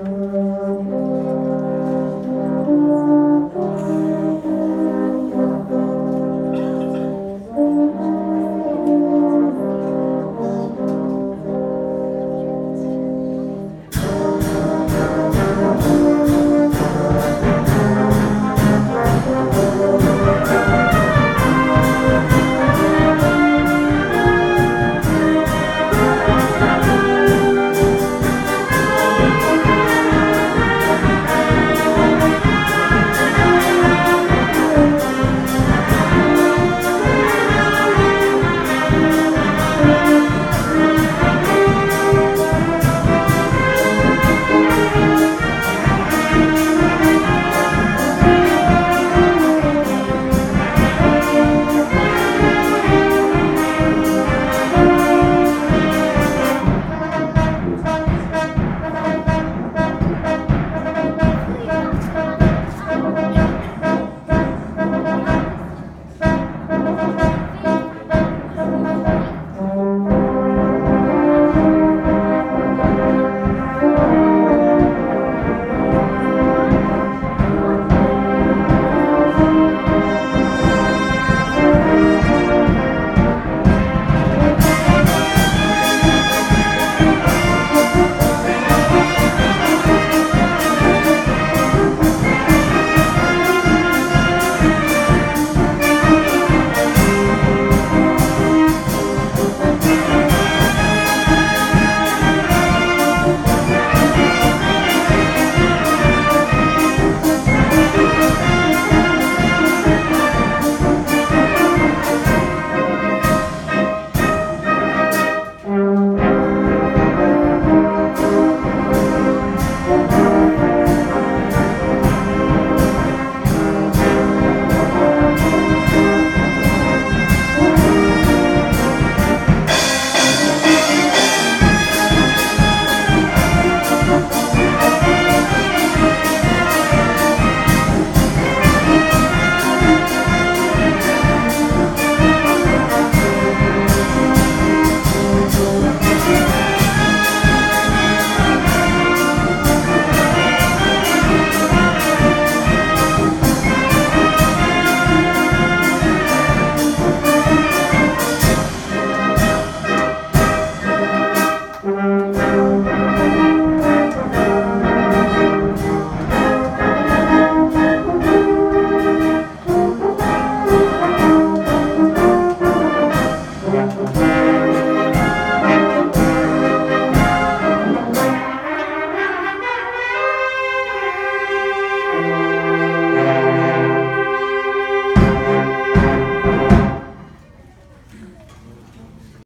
Amen.